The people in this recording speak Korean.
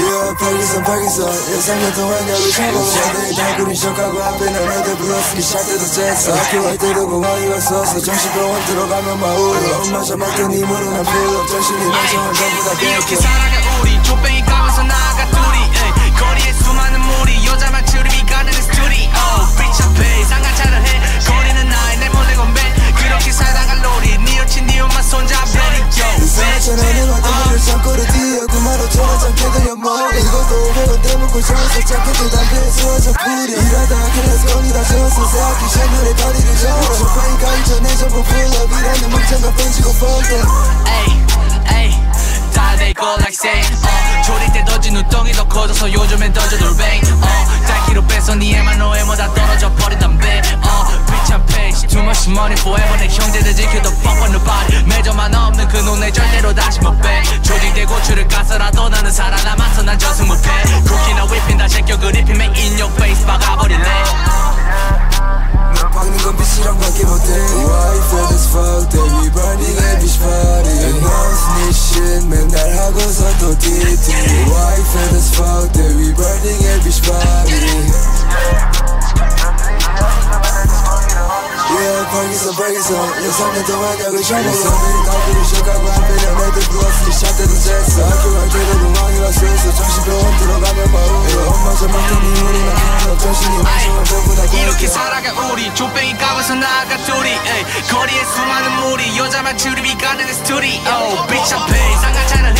Yeah 파기선 파기선 예상년 동안 벽을 잡아 애들이 다 그린 척하고 앞에 는 애들 불렀으니 샷때도 쬐어 학교 갈 때도 공항이 왔었어 정신병원 들어가면 마우로 엄마 잡았던 힘으로 난 풀어 정신이 멍청한 전부 다 이렇게 뺏겨 살아가 고 저어서 자켓도 담배에서 한잔 뿌려 일하다가 그래서 돈이 다 저었어 새학기 셔널에 다리를 저어 쇼파인 가기 전에 전부 풀업이라는 멍청한 뺀지고 fuck them 에이 에이 다 내거 like say 어 조릴 때 던진 눈덩이 더 커져서 요즘엔 던져 돌뱅 어 딸기로 네 애만 너의 뭐다 떨어져 버린 담배 어 비찬 페이지 too much money forever 내 형제들 지켜도 fuck on nobody 매점만 없는 그 눈에 절대로 다시 못빼 조직대 고추를 까서라도 나는 살아남아서 난 저승 못해 쿠키나 whipping 다 제껴 그리핀 make in your face 박아버릴래 박는 건 빛이랑 밖에 못해 Why feel as fuck that we burning a beach party And non snitching 맨날 하고서 또 TT Why feel as fuck that we burning a beach party Yeah, 파기선 파기선 여성년 동안 약을 잡아 여성들이 가기를 시작하고 이렇게 살아가 우리 조뱅이 까면서 나아가 둘이. 거리에 수많은 무리 여자만 출입이 스튜디오 빛 앞에 이상한 차를 해 거리는